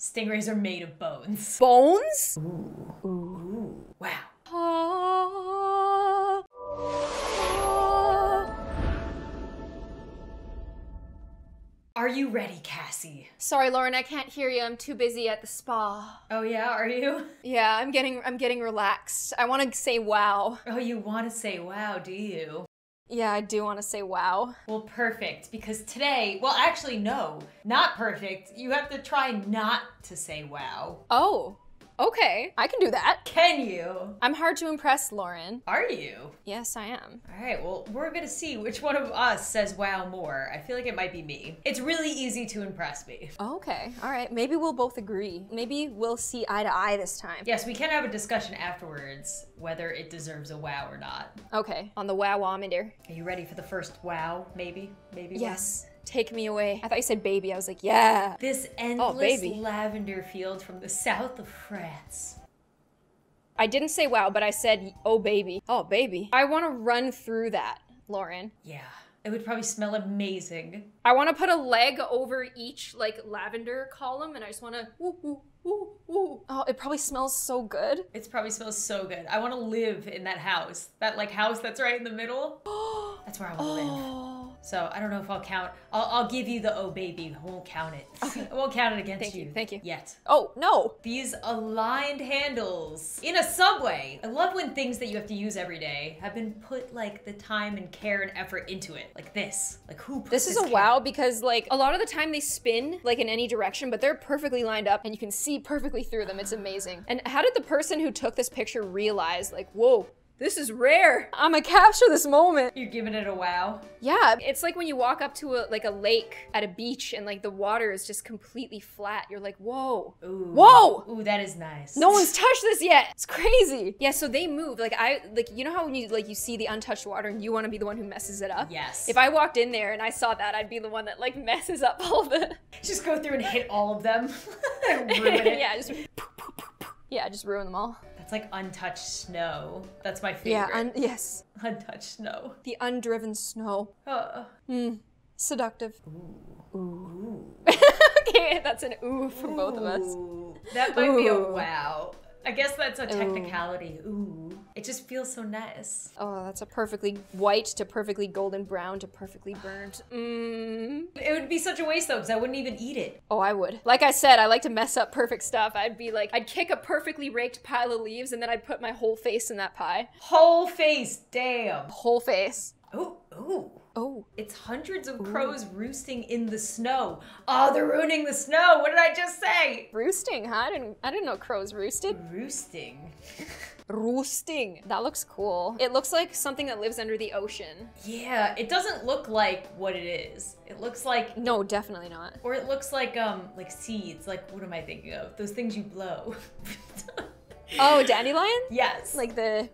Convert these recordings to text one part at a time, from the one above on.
Stingrays are made of bones. Bones? Ooh. Wow. Ah. Are you ready, Kassie? Sorry, Lauren, I can't hear you. I'm too busy at the spa. Oh yeah, are you? Yeah, I'm getting I'm getting relaxed. I want to say wow. Oh, you want to say wow, do you? Yeah, I do want to say wow. Well, perfect, because today, well, actually, no, not perfect. You have to try not to say wow. Oh, okay. I can do that. Can you? I'm hard to impress, Lauren. Are you? Yes, I am. All right, well, we're gonna see which one of us says wow more. I feel like it might be me. It's really easy to impress me. Okay, all right. Maybe we'll both agree. Maybe we'll see eye to eye this time. Yes, we can have a discussion afterwards whether it deserves a wow or not. Okay, on the wowometer. Are you ready for the first wow? Maybe? Maybe? wow? Yes, take me away. I thought you said baby. I was like, yeah. This oh, endless baby. lavender field from the south of France. I didn't say wow, but I said, oh baby. Oh baby. I want to run through that, Lauren. Yeah, it would probably smell amazing. I want to put a leg over each like lavender column, and I just want to. Ooh, ooh, ooh, ooh. Oh, it probably smells so good. It probably smells so good. I want to live in that house. That like house that's right in the middle. That's where I want to live. Oh. So I don't know if I'll count. I'll, I'll give you the oh baby. I won't count it. I won't count it against Thank you, thank you. Yet. Oh no. These aligned handles in a subway. I love when things that you have to use every day have been put like the time and care and effort into it. Like this. Like who put This is a care? wow because like a lot of the time they spin like in any direction, but they're perfectly lined up and you can see perfectly through them. It's amazing. And how did the person who took this picture realize like, whoa, this is rare. I'm gonna capture this moment. You're giving it a wow. Yeah, it's like when you walk up to a like a lake at a beach and like the water is just completely flat. You're like, whoa. Ooh. Whoa! Ooh, that is nice. No one's touched this yet. It's crazy. Yeah, so they move. Like I like you know how when you like you see the untouched water and you want to be the one who messes it up? Yes. If I walked in there and I saw that, I'd be the one that like messes up all the just go through and hit all of them. and ruin it. Yeah, just Yeah, just ruin them all. That's like untouched snow. That's my favorite. Yeah, un- yes. untouched snow. The undriven snow. Uh, Seductive. ooh. Ooh. okay, that's an ooh for both of us. That might be a wow. I guess that's a technicality. Ooh. It just feels so nice. Oh, that's a perfectly white to perfectly golden brown to perfectly burnt. Mmm. It would be such a waste though, because I wouldn't even eat it. Oh, I would. Like I said, I like to mess up perfect stuff. I'd be like, I'd kick a perfectly raked pile of leaves and then I'd put my whole face in that pie. Whole face, damn. Whole face. Oh, oh. Oh. It's hundreds of crows roosting in the snow. Oh, they're ruining the snow. What did I just say? Roosting, huh? I didn't I didn't know crows roosted. Roosting. Roosting. That looks cool. It looks like something that lives under the ocean. Yeah, it doesn't look like what it is. It looks like No, definitely not. or it looks like um like seeds. Like what am I thinking of? Those things you blow. Oh, dandelion? yes. Like the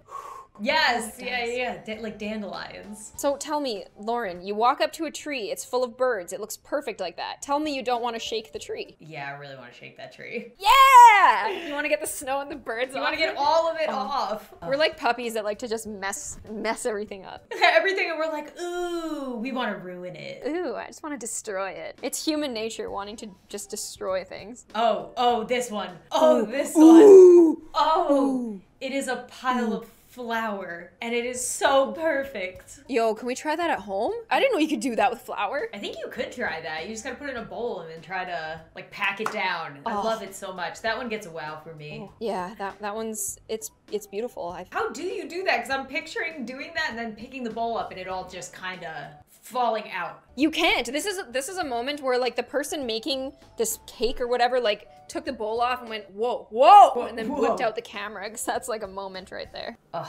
yes, Oh, yeah, yeah. Da- like dandelions. So tell me, Lauren, you walk up to a tree, it's full of birds, it looks perfect like that. Tell me you don't want to shake the tree. Yeah, I really want to shake that tree. Yeah! You want to get the snow and the birds You want to get all of it oh. off. We're like puppies that like to just mess mess everything up. Everything, and we're like, ooh, we want to ruin it. Ooh, I just want to destroy it. It's human nature wanting to just destroy things. Oh, oh, this one. Oh, this one. Oh, it is a pile of flour, and it is so perfect. Yo, can we try that at home? I didn't know you could do that with flour. I think you could try that. You just gotta put it in a bowl and then try to like pack it down. I Oh. love it so much. That one gets a wow for me. Oh, yeah, that that one's it's it's beautiful. I How do you do that? Because I'm picturing doing that and then picking the bowl up and it all just kind of falling out. You can't. This is this is a moment where like the person making this cake or whatever like took the bowl off and went whoa whoa, and then whipped out the camera because that's like a moment right there. Ugh,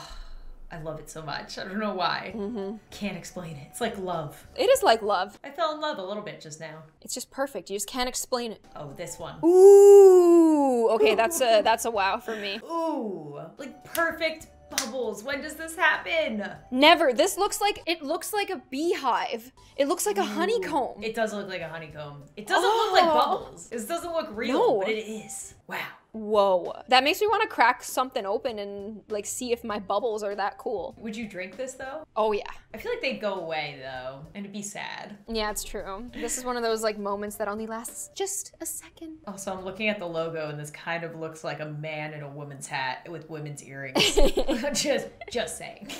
I love it so much. I don't know why. Mm-hmm. Can't explain it. It's like love. It is like love. I fell in love a little bit just now. It's just perfect. You just can't explain it. Oh, this one. Ooh. Okay, that's a that's a wow for me. Ooh, like perfect bubbles. When does this happen? Never. This looks like it looks like a beehive. It looks like a honeycomb. It does look like a honeycomb. It doesn't look like Oh. bubbles. This doesn't look real, No. but it is. Wow. Whoa. That makes me want to crack something open and like see if my bubbles are that cool. Would you drink this though? Oh yeah. I feel like they'd go away though, and it'd be sad. Yeah, it's true. This is one of those like moments that only lasts just a second. Also, I'm looking at the logo, and this kind of looks like a man in a woman's hat with women's earrings. just, just saying.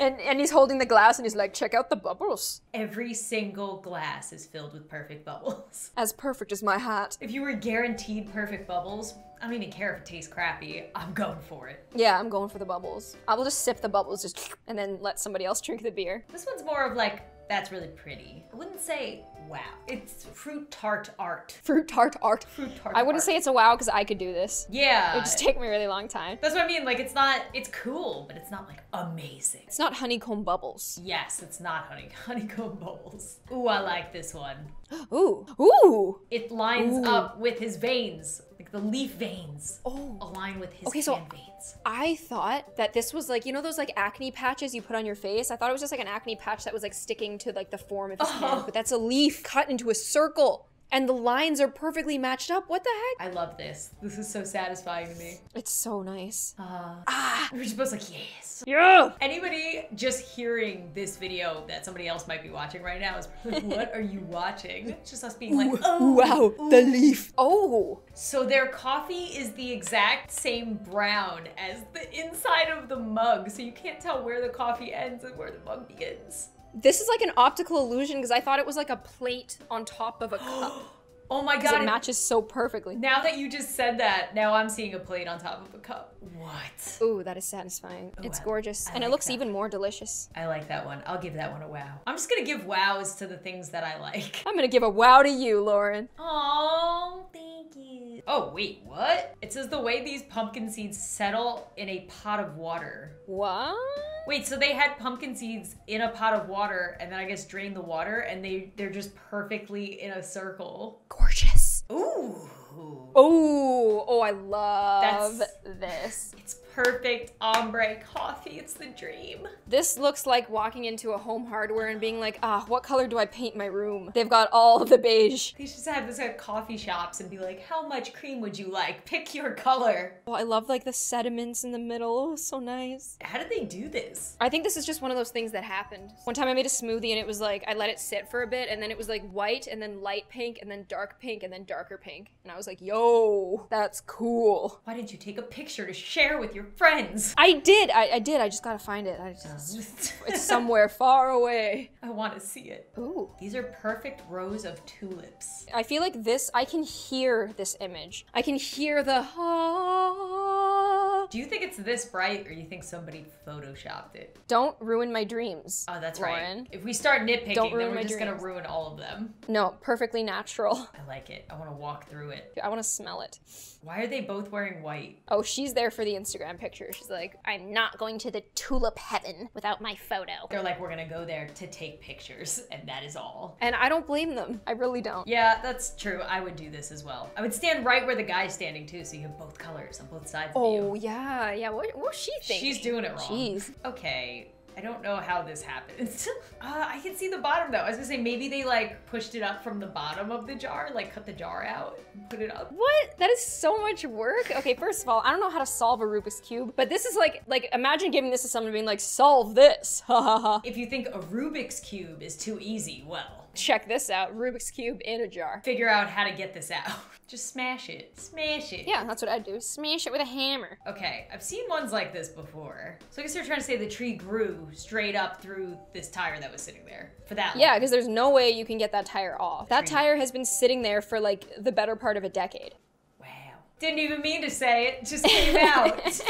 And and he's holding the glass and he's like, check out the bubbles. Every single glass is filled with perfect bubbles. As perfect as my hat. If you were guaranteed perfect bubbles, I don't even care if it tastes crappy. I'm going for it. Yeah, I'm going for the bubbles. I will just sip the bubbles just and then let somebody else drink the beer. This one's more of like, that's really pretty. I wouldn't say wow. It's fruit tart art. Fruit tart art. Fruit tart I wouldn't art. say it's a wow because I could do this. Yeah. It would just take me a really long time. That's what I mean. Like, it's not, it's cool, but it's not like amazing. It's not honeycomb bubbles. Yes, it's not honey honeycomb bubbles. Ooh, I like this one. Ooh. Ooh. It lines Ooh. up with his veins. Like the leaf veins Oh. align with his Okay, so- veins. I thought that this was like, you know those like acne patches you put on your face? I thought it was just like an acne patch that was like sticking to like the form of his uh-huh. hand, Oh. but that's a leaf cut into a circle. And the lines are perfectly matched up. What the heck? I love this. This is so satisfying to me. It's so nice. Uh, Ah. we're just both like, yes. Yeah. Anybody just hearing this video that somebody else might be watching right now is like, what are you watching? It's just us being like, oh, wow, the leaf. Oh. So their coffee is the exact same brown as the inside of the mug, so you can't tell where the coffee ends and where the mug begins. This is like an optical illusion because I thought it was like a plate on top of a cup. Oh my god. it it- matches so perfectly. now that you just said that, now I'm seeing a plate on top of a cup. What? Ooh, that is satisfying. it's I- gorgeous. I and it looks that. even more delicious. I like that one. I'll give that one a wow. I'm just gonna give wows to the things that I like. I'm gonna give a wow to you, Lauren. Oh, thank you. Oh, wait, what? It says the way these pumpkin seeds settle in a pot of water. What? Wait, so they had pumpkin seeds in a pot of water and then I guess drained the water and they they're just perfectly in a circle. Gorgeous. Ooh. Oh, oh, I love That's- this. It's perfect ombre coffee. It's the dream. This looks like walking into a Home Hardware and being like, ah, what color do I paint my room? They've got all the beige. They should have this at coffee shops and be like, how much cream would you like? Pick your color. Oh, I love like the sediments in the middle. Oh, so nice. How did they do this? I think this is just one of those things that happened. One time I made a smoothie and it was like I let it sit for a bit and then it was like white and then light pink and then dark pink and then darker pink. And I was like, yo, that's cool. Why didn't you take a picture to share with your friends? I did. I, I did. I just gotta find it. I just, oh. it's somewhere far away. I want to see it. Ooh. These are perfect rows of tulips. I feel like this, I can hear this image. I can hear the. Do you think it's this bright or you think somebody photoshopped it? Don't ruin my dreams. Oh, that's Lauren. right. If we start nitpicking, Don't then ruin we're my just gonna ruin all of them. No, perfectly natural. I like it. I want to walk through it. I wanna smell it. Why are they both wearing white? Oh, she's there for the Instagram picture. She's like, I'm not going to the tulip heaven without my photo. They're like, we're gonna go there to take pictures, and that is all. And I don't blame them. I really don't. Yeah, that's true. I would do this as well. I would stand right where the guy's standing too, so you have both colors on both sides Oh, of you. Oh, yeah, yeah. What, what she think? She's doing it wrong. Jeez. Okay. I don't know how this happens. uh, I can see the bottom though. I was gonna say maybe they like pushed it up from the bottom of the jar, like cut the jar out and put it up. What? That is so much work. Okay, first of all, I don't know how to solve a Rubik's cube, but this is like, like, imagine giving this to someone and being like, solve this. Ha ha ha. If you think a Rubik's cube is too easy, well, Check this out Rubik's cube in a jar. figure out how to get this out. Just smash it. Smash it. Yeah, that's what I'd do. Smash it with a hammer. Okay, I've seen ones like this before. So I guess they're trying to say the tree grew straight up through this tire that was sitting there for that. Yeah, because there's no way you can get that tire off. That tire has been sitting there for like the better part of a decade. Wow. Didn't even mean to say it, just came out.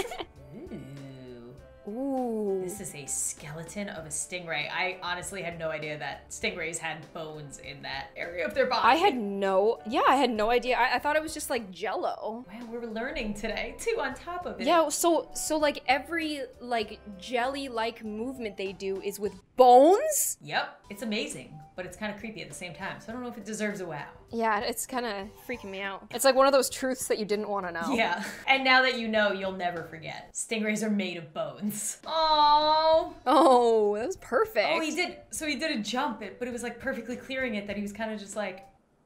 Ooh. This is a skeleton of a stingray. I honestly had no idea that stingrays had bones in that area of their body. I had no, yeah, I had no idea. I, I thought it was just like jello. Wow, we're learning today too. On top of it. Yeah, so so like every like jelly-like movement they do is with bones. Yep. It's amazing, but it's kind of creepy at the same time. So I don't know if it deserves a wow. Yeah, it's kind of freaking me out. It's like one of those truths that you didn't want to know. Yeah. And now that you know, you'll never forget. Stingrays are made of bones. Oh. Oh, that was perfect. Oh, he did. So he did a jump, but it was like perfectly clearing it that he was kind of just like,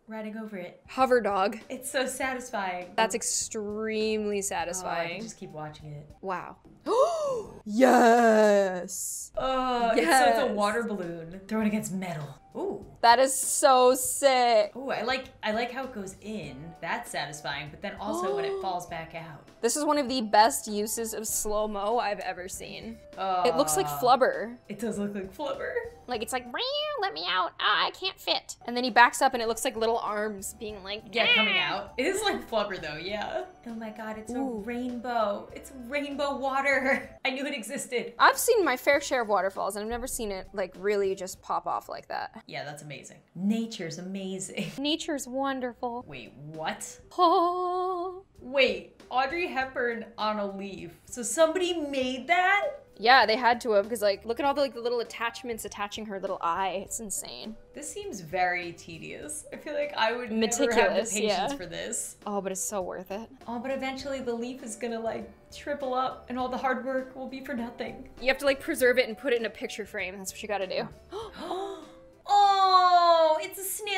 riding over it. Hover dog. It's so satisfying. That's extremely Oh, I satisfying. can just keep watching it. Wow. yes. Oh, it's, so it's a water balloon thrown against metal. Ooh. That is so sick. Ooh, I like I like how it goes in. That's satisfying, but then also when it falls back out. This is one of the best uses of slow mo I've ever seen. It looks like Ah. Flubber. It does look like Flubber. Like it's like, "Meow, let me out. Ah, I can't fit. And then he backs up and it looks like little arms being like, Yeah, coming out. It is like Flubber though, yeah. Oh my god, it's Ooh. a rainbow. It's rainbow water. I knew it existed. I've seen my fair share of waterfalls and I've never seen it like really just pop off like that. Yeah, that's amazing. Nature's amazing. Nature's wonderful. Wait, what? Oh. Wait, Audrey Hepburn on a leaf. So somebody made that? Yeah, they had to have because like look at all the like the little attachments attaching her little eye. It's insane. This seems very tedious. I feel like I would never have the patience yeah. for this. Oh, but it's so worth it. Oh, but eventually the leaf is gonna like triple up and all the hard work will be for nothing. You have to like preserve it and put it in a picture frame. That's what you gotta do.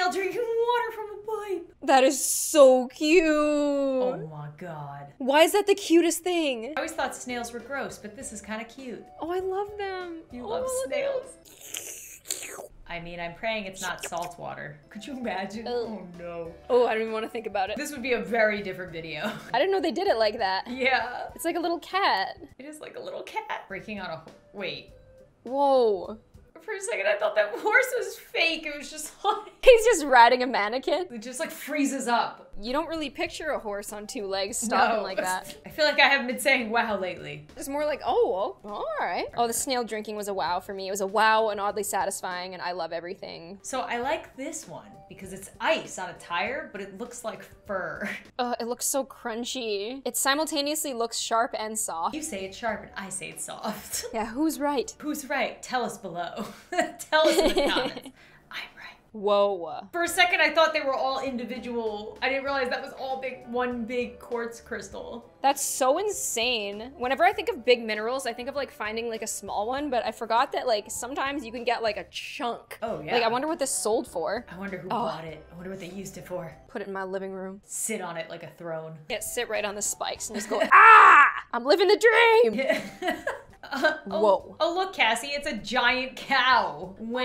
oh, snail drinking water from a pipe. That is so cute. Oh my god. Why is that the cutest thing? I always thought snails were gross, but this is kind of cute. Oh, I love them. You Oh, love snails. I mean, I'm praying it's not salt water. Could you imagine? Oh no. Oh, I don't even want to think about it. This would be a very different video. I didn't know they did it like that. yeah. It's like a little cat. It is like a little cat breaking on a. Wait. Whoa. For a second, I thought that horse was fake. It was just like. He's just riding a mannequin. It just like freezes up. You don't really picture a horse on two legs stopping No. like that. I feel like I haven't been saying wow lately. It's more like, oh, well, all right. Oh, the snail drinking was a wow for me. It was a wow and oddly satisfying, and I love everything. So I like this one because it's ice on a tire, but it looks like fur. Oh, it looks so crunchy. It simultaneously looks sharp and soft. You say it's sharp and I say it's soft. Yeah, who's right? Who's right? Tell us below. Tell us in the comments. Whoa. For a second, I thought they were all individual. I didn't realize that was all big, one big quartz crystal. That's so insane. Whenever I think of big minerals, I think of like finding like a small one, but I forgot that like sometimes you can get like a chunk. Oh, yeah. Like I wonder what this sold for. I wonder who Oh. bought it. I wonder what they used it for. Put it in my living room. Sit on it like a throne. Yeah, sit right on the spikes and just go, ah! I'm living the dream! Uh, oh, Whoa. Oh, look, Kassie, it's a giant cow. Wow.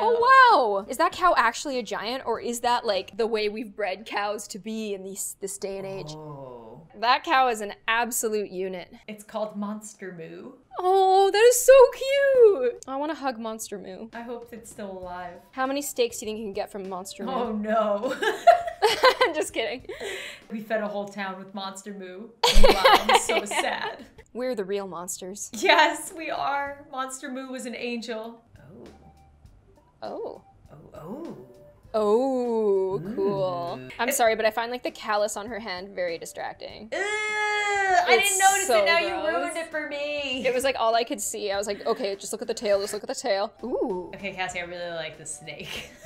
Oh wow! Is that cow actually a giant, or is that like the way we've bred cows to be in these this day and age? Oh. That cow is an absolute unit. It's called Monster Moo. Oh, that is so cute! I want to hug Monster Moo. I hope it's still alive. How many steaks do you think you can get from Monster Moo? Oh no. I'm just kidding. we fed a whole town with Monster Moo. Wow, I'm so sad. We're the real monsters. Yes, we are. Monster Moo was an angel. Oh. Oh. Oh, oh. Oh, cool. Mm. I'm sorry, but I find like the callus on her hand very distracting. Ugh, I didn't notice so it. Now you ruined it for me. It was like all I could see. I was like, okay, just look at the tail, just look at the tail. Ooh. Okay, Kassie, I really like the snake.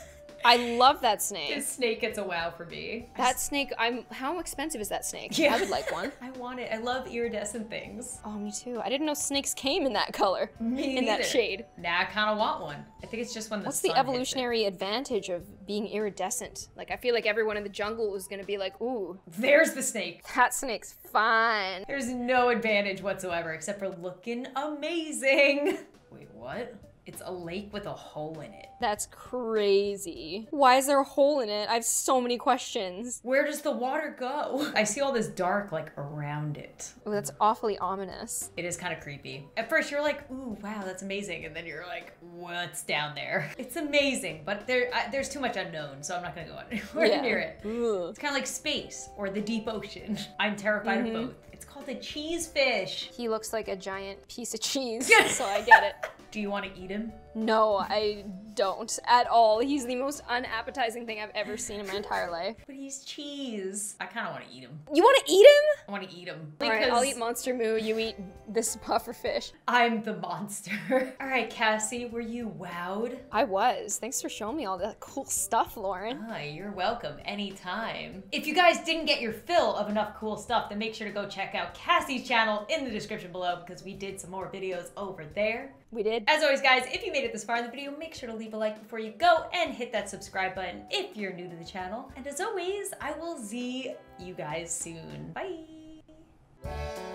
I love that snake. this snake gets a wow for me. That snake, I'm. How expensive is that snake? Yeah. I would like one. I want it. I love iridescent things. Oh, me too. I didn't know snakes came in that color, Me in that shade. Now I kind of want one. I think it's just when the What's the evolutionary advantage of being iridescent? Like, I feel like everyone in the jungle is gonna be like, ooh, There's the snake. that snake's fine. There's no advantage whatsoever except for looking amazing. Wait, what? It's a lake with a hole in it. That's crazy. Why is there a hole in it? I have so many questions. Where does the water go? I see all this dark like around it. Oh, that's awfully ominous. It is kind of creepy. At first, you're like, "Ooh, wow, that's amazing," and then you're like, "What's down there?" It's amazing, but there, I, there's too much unknown, so I'm not gonna go anywhere Yeah. near it. Ugh. It's kind of like space or the deep ocean. I'm terrified Mm-hmm. of both. It's called a cheese fish. He looks like a giant piece of cheese, so I get it. Do you want to eat him? No, I don't at all. He's the most unappetizing thing I've ever seen in my entire life. But he's cheese. I kind of want to eat him. You want to eat him? I want to eat him. All right, I'll eat Monster Moo. You eat this puffer fish. I'm the monster. All right, Kassie, were you wowed? I was. Thanks for showing me all that cool stuff, Lauren. Ah, you're welcome anytime. If you guys didn't get your fill of enough cool stuff, then make sure to go check out Kassie's channel in the description below because we did some more videos over there. We did. As always, guys, if you made it this far in the video, make sure to leave a like before you go and hit that subscribe button if you're new to the channel. And as always, I will see you guys soon. Bye!